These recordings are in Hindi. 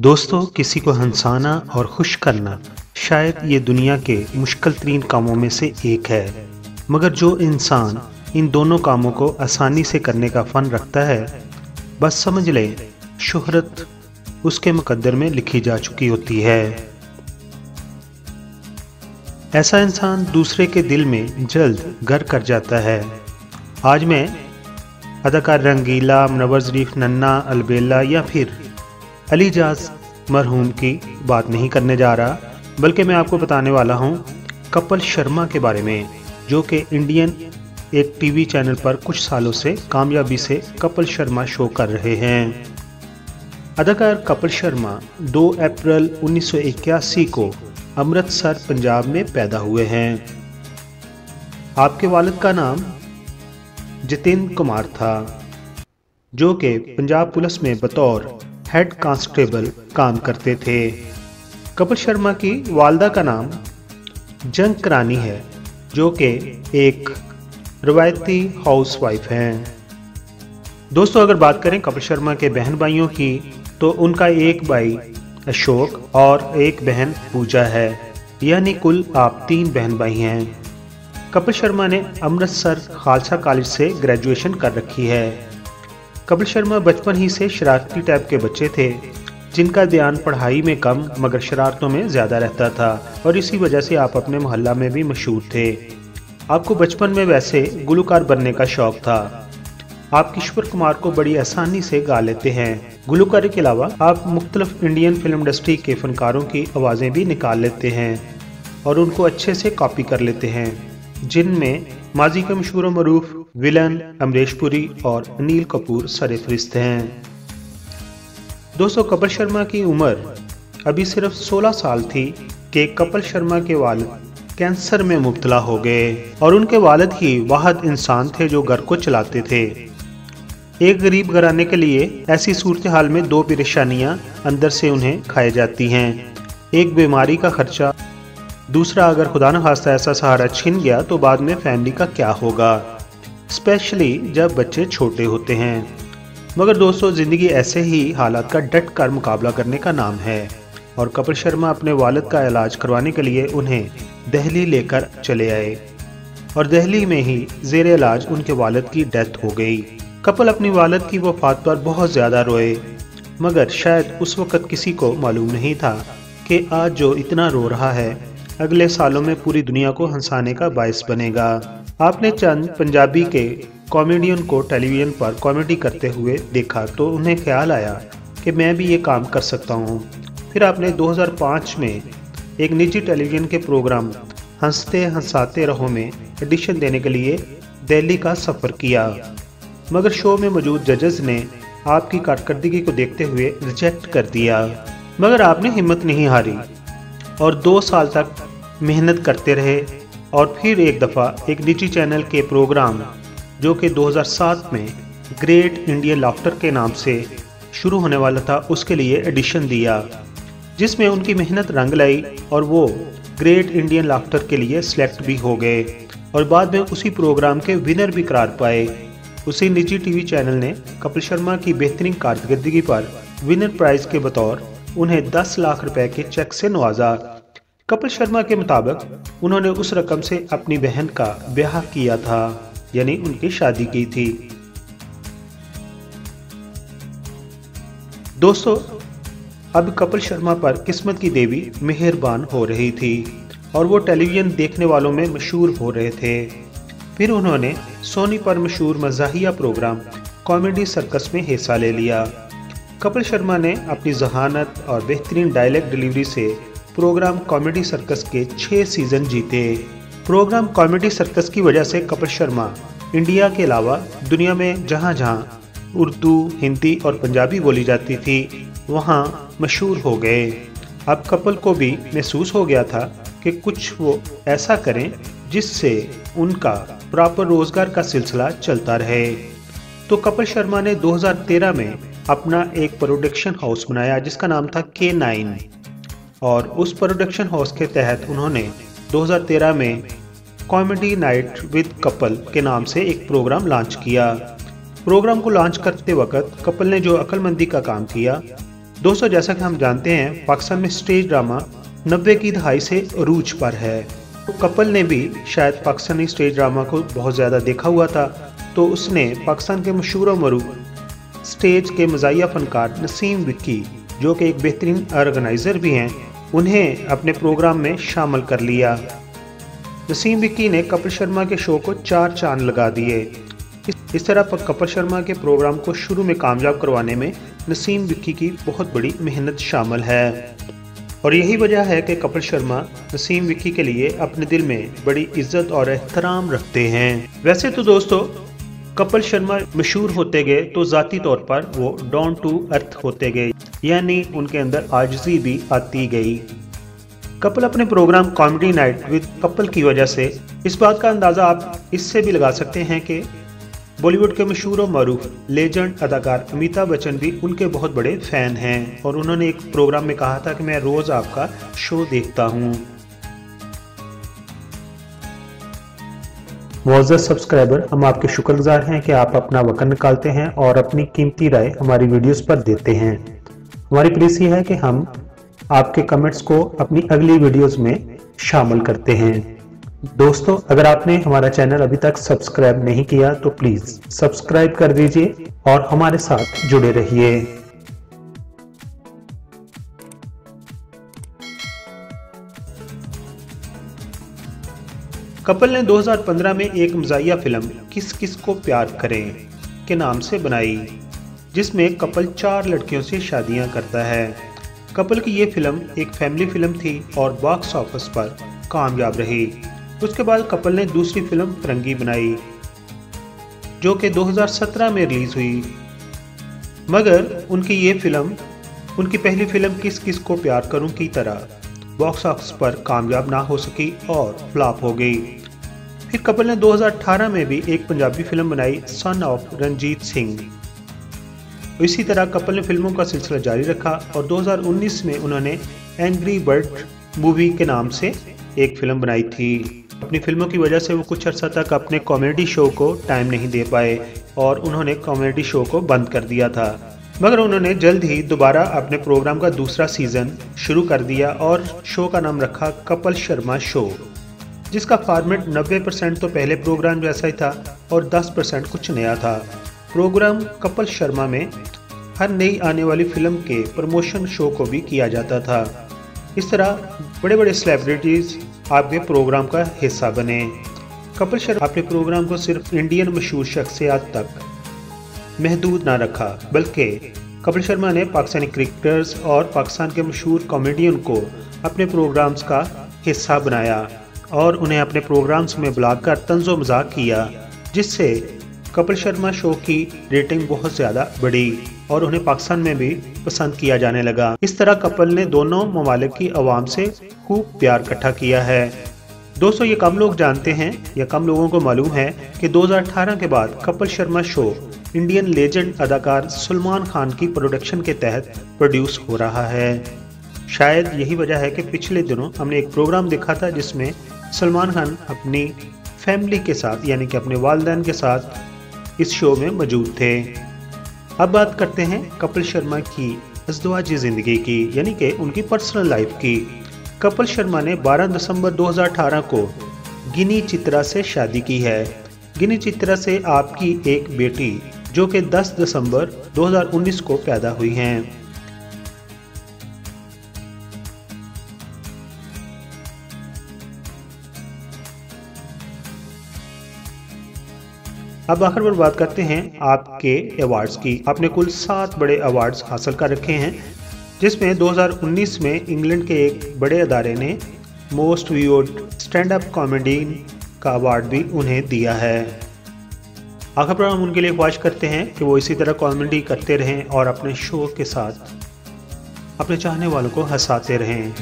दोस्तों, किसी को हंसाना और खुश करना शायद ये दुनिया के मुश्किल तरीन कामों में से एक है। मगर जो इंसान इन दोनों कामों को आसानी से करने का फ़न रखता है, बस समझ ले, शोहरत उसके मुकद्दर में लिखी जा चुकी होती है। ऐसा इंसान दूसरे के दिल में जल्द घर कर जाता है। आज मैं अदाकार रंगीला, मनवर शरीफ नन्ना, अलबेला या फिर अलीजाज मरहूम की बात नहीं करने जा रहा, बल्कि मैं आपको बताने वाला हूँ कपल शर्मा के बारे में, जो कि इंडियन एक टीवी चैनल पर कुछ सालों से कामयाबी से कपिल शर्मा शो कर रहे हैं। अदाकार कपिल शर्मा 2 अप्रैल 1981 को अमृतसर, पंजाब में पैदा हुए हैं। आपके वालिद का नाम जितेंद्र कुमार था, जो कि पंजाब पुलिस में बतौर हेड कांस्टेबल काम करते थे। कपिल शर्मा की वालदा का नाम जंक रानी है, जो कि एक रवायती हाउसवाइफ हैं। दोस्तों, अगर बात करें कपिल शर्मा के बहन भाइयों की तो उनका एक भाई अशोक और एक बहन पूजा है। यानी कुल आप तीन बहन भाई हैं। कपिल शर्मा ने अमृतसर खालसा कॉलेज से ग्रेजुएशन कर रखी है। कपिल शर्मा बचपन ही से शरारती टाइप के बच्चे थे, जिनका ध्यान पढ़ाई में कम, मगर शरारतों में ज़्यादा रहता था, और इसी वजह से आप अपने मोहल्ला में भी मशहूर थे। आपको बचपन में वैसे गुलकार बनने का शौक था। आप किश्वर कुमार को बड़ी आसानी से गा लेते हैं। गुलकारी के अलावा, आप मुख्तलिफ़ इंडियन फ़िल्म इंडस्ट्री के फनकारों की आवाज़ें भी निकाल लेते हैं, और उनको अच्छे से कॉपी कर लेते हैं, जिनमें माजी के मशहूर मरूफ विलन, अमरीश पुरी और अनिल कपूर सरे फरिस्त हैं दोस्तों कपिल शर्मा की उम्र अभी सिर्फ़ 16 साल थी कि कपिल शर्मा के वालिद कैंसर में मुब्तला हो गए और उनके वालिद ही वाहद इंसान थे जो घर को चलाते थे। एक गरीब घराने के लिए ऐसी सूरत हाल में दो परेशानियाँ अंदर से उन्हें खाई जाती हैं। एक बीमारी का खर्चा, दूसरा अगर खुदा न खास्ता ऐसा सहारा छिन गया तो बाद में फैमिली का क्या होगा? स्पेशली जब बच्चे छोटे होते हैं। मगर दोस्तों, ज़िंदगी ऐसे ही हालात का डट कर मुकाबला करने का नाम है। और कपिल शर्मा अपने वालद का इलाज करवाने के लिए उन्हें दहली लेकर चले आए। और दहली में ही जेर इलाज उनके वालद की डेथ हो गई। कपिल अपनी वालद की वफात पर बहुत ज़्यादा रोए। मगर शायद उस वक़्त किसी को मालूम नहीं था कि आज जो इतना रो रहा है अगले सालों में पूरी दुनिया को हंसाने का बायस बनेगा। आपने चंद पंजाबी के कॉमेडियन को टेलीविज़न पर कॉमेडी करते हुए देखा तो उन्हें ख्याल आया कि मैं भी ये काम कर सकता हूँ। फिर आपने 2005 में एक निजी टेलीविज़न के प्रोग्राम हँसते हंसाते रहो में एडिशन देने के लिए दिल्ली का सफ़र किया। मगर शो में मौजूद जजेस ने आपकी कारकर्दगी को देखते हुए रिजेक्ट कर दिया। मगर आपने हिम्मत नहीं हारी। और दो साल तक मेहनत करते रहे और फिर एक दफ़ा एक निजी चैनल के प्रोग्राम, जो कि 2007 में ग्रेट इंडियन लाफ्टर के नाम से शुरू होने वाला था, उसके लिए एडिशन दिया, जिसमें उनकी मेहनत रंग लाई और वो ग्रेट इंडियन लाफ्टर के लिए सिलेक्ट भी हो गए और बाद में उसी प्रोग्राम के विनर भी करार पाए। उसी निजी टीवी चैनल ने कपिल शर्मा की बेहतरीन कारकर्दगी पर विनर प्राइज के बतौर उन्हें 10 लाख रुपए के चेक से नवाजा। कपिल शर्मा के मुताबिक, उन्होंने उस रकम से अपनी बहन का ब्याह किया था, यानी उनकी शादी की थी। दोस्तों, अब कपिल शर्मा पर किस्मत की देवी मेहरबान हो रही थी और वो टेलीविज़न देखने वालों में मशहूर हो रहे थे। फिर उन्होंने सोनी पर मशहूर मजाहिया प्रोग्राम कॉमेडी सर्कस में हिस्सा ले लिया। कपिल शर्मा ने अपनी जहानत और बेहतरीन डायलेक्ट डिलीवरी से प्रोग्राम कॉमेडी सर्कस के छः सीज़न जीते। प्रोग्राम कॉमेडी सर्कस की वजह से कपिल शर्मा इंडिया के अलावा दुनिया में जहाँ जहाँ उर्दू, हिंदी और पंजाबी बोली जाती थी, वहाँ मशहूर हो गए। अब कपिल को भी महसूस हो गया था कि कुछ वो ऐसा करें जिससे उनका प्रॉपर रोज़गार का सिलसिला चलता रहे। तो कपिल शर्मा ने 2013 में अपना एक प्रोडक्शन हाउस बनाया जिसका नाम था के नाइन और उस प्रोडक्शन हाउस के तहत उन्होंने 2013 में कॉमेडी नाइट विद कपल के नाम से एक प्रोग्राम लॉन्च किया। प्रोग्राम को लॉन्च करते वक्त कपल ने जो अक्लमंदी का काम किया, दोस्तों जैसा कि हम जानते हैं, पाकिस्तान में स्टेज ड्रामा नब्बे की दहाई से रूज पर है। तो कपल ने भी शायद पाकिस्तानी स्टेज ड्रामा को बहुत ज़्यादा देखा हुआ था तो उसने पाकिस्तान के मशहूर मरू स्टेज के मजाया फनकार नसीम विक्की, जो कि एक बेहतरीन ऑर्गेनाइज़र भी हैं, उन्हें अपने प्रोग्राम में शामिल कर लिया। नसीम विक्की ने कपिल शर्मा के शो को चार चाँद लगा दिए। इस तरह कपिल शर्मा के प्रोग्राम को शुरू में कामयाब करवाने में नसीम विक्की की बहुत बड़ी मेहनत शामिल है। और यही वजह है कि कपिल शर्मा नसीम विक्की के लिए अपने दिल में बड़ी इज़्ज़त और एहतराम रखते हैं। वैसे तो दोस्तों कपिल शर्मा मशहूर होते गए तो ज़ाती तौर पर वो डाउन टू अर्थ होते गए, यानी उनके अंदर आजजी भी आती गई। कपल अपने program comedy night with Kapil की वजह से इस बात का अंदाज़ा आप इससे भी लगा सकते हैं कि बॉलीवुड के मशहूर और मरूफ लेजेंड अदाकार अमिताभ बच्चन भी उनके बहुत बड़े फ़ैन हैं और उन्होंने एक प्रोग्राम में कहा था कि मैं रोज़ आपका शो देखता हूँ। मोज़ सब्सक्राइबर, हम आपके शुक्रगुजार हैं कि आप अपना वक्त निकालते हैं और अपनी कीमती राय हमारी वीडियोस पर देते हैं। हमारी प्लीज़ ये है कि हम आपके कमेंट्स को अपनी अगली वीडियोस में शामिल करते हैं। दोस्तों, अगर आपने हमारा चैनल अभी तक सब्सक्राइब नहीं किया तो प्लीज़ सब्सक्राइब कर दीजिए और हमारे साथ जुड़े रहिए। कपल ने 2015 में एक मजाया फ़िल्म, किस किस को प्यार करें, के नाम से बनाई, जिसमें कपल चार लड़कियों से शादियाँ करता है। कपल की ये फ़िल्म एक फैमिली फ़िल्म थी और बॉक्स ऑफ़िस पर कामयाब रही। उसके बाद कपल ने दूसरी फ़िल्म फरंगी बनाई, जो कि 2017 में रिलीज़ हुई। मगर उनकी ये फ़िल्म, उनकी पहली फ़िल्म किस किस को प्यार करूँ की तरह बॉक्स ऑफ़िस पर कामयाब ना हो सकी और फ्लॉप हो गई। फिर कपिल ने 2018 में भी एक पंजाबी फ़िल्म बनाई सन ऑफ़ रंजीत सिंह इसी तरह कपल ने फ़िल्मों का सिलसिला जारी रखा और 2019 में उन्होंने एंग्री बर्ड मूवी के नाम से एक फ़िल्म बनाई थी। अपनी फ़िल्मों की वजह से वो कुछ अर्सा तक अपने कॉमेडी शो को टाइम नहीं दे पाए और उन्होंने कॉमेडी शो को बंद कर दिया था। मगर उन्होंने जल्द ही दोबारा अपने प्रोग्राम का दूसरा सीज़न शुरू कर दिया और शो का नाम रखा कपल शर्मा शो जिसका फॉर्मेट 90 परसेंट तो पहले प्रोग्राम जैसा ही था और 10 परसेंट कुछ नया था। प्रोग्राम कपल शर्मा में हर नई आने वाली फ़िल्म के प्रमोशन शो को भी किया जाता था। इस तरह बड़े बड़े सेलिब्रिटीज़ आपके प्रोग्राम का हिस्सा बने। कपिल शर्मा अपने प्रोग्राम को सिर्फ़ इंडियन मशहूर शख्सियात तक महदूद ना रखा, बल्कि कपिल शर्मा ने पाकिस्तानी क्रिकेटर्स और पाकिस्तान के मशहूर कॉमेडियन को अपने प्रोग्राम्स का हिस्सा बनाया। और उन्हें अपने प्रोग्राम्स में बुलाकर तंजो मज़ाक किया, जिससे कपिल शर्मा शो की रेटिंग बहुत ज़्यादा बढ़ी और उन्हें पाकिस्तान में भी पसंद किया जाने लगा। इस तरह कपिल ने दोनों ममालिक की आवाम से खूब प्यार इकट्ठा किया है। दोस्तों, ये कम लोग जानते हैं, या कम लोगों को मालूम है कि 2018 के बाद Kapil Sharma show Indian legend अदाकार सलमान खान की प्रोडक्शन के तहत प्रोड्यूस हो रहा है। शायद यही वजह है कि पिछले दिनों हमने एक प्रोग्राम देखा था जिसमें सलमान खान अपनी फैमिली के साथ, यानी कि अपने वालदेन के साथ इस शो में मौजूद थे। अब बात करते हैं कपिल शर्मा की अजदवाजी ज़िंदगी की, यानी कि उनकी पर्सनल लाइफ की। कपिल शर्मा ने 12 दिसंबर 2018 को गिनी चित्रा से शादी की है। गिनी चित्रा से आपकी एक बेटी, जो कि 10 दिसंबर 2019 को पैदा हुई हैं। अब आखिर पर बात करते हैं आपके अवार्ड्स की। आपने कुल सात बड़े अवार्ड्स हासिल कर रखे हैं, जिसमें 2019 में इंग्लैंड के एक बड़े अदारे ने most viewed stand up comedy का अवार्ड भी उन्हें दिया है। आखिर पर हम उनके लिए ख्वाहिश करते हैं कि वो इसी तरह कॉमेडी करते रहें और अपने शो के साथ अपने चाहने वालों को हंसाते रहें।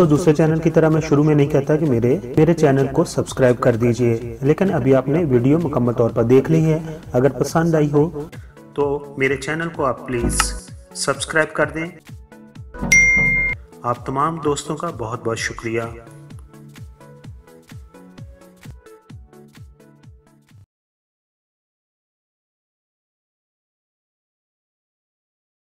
दोस्तों दूसरे चैनल की तरह मैं शुरू में नहीं कहता कि मेरे मेरे चैनल को सब्सक्राइब कर दीजिए, लेकिन अभी आपने वीडियो मुकम्मल तौर पर देख ली है। अगर पसंद आई हो तो मेरे चैनल को आप प्लीज़ सब्सक्राइब कर दें। आप तमाम दोस्तों का बहुत बहुत शुक्रिया।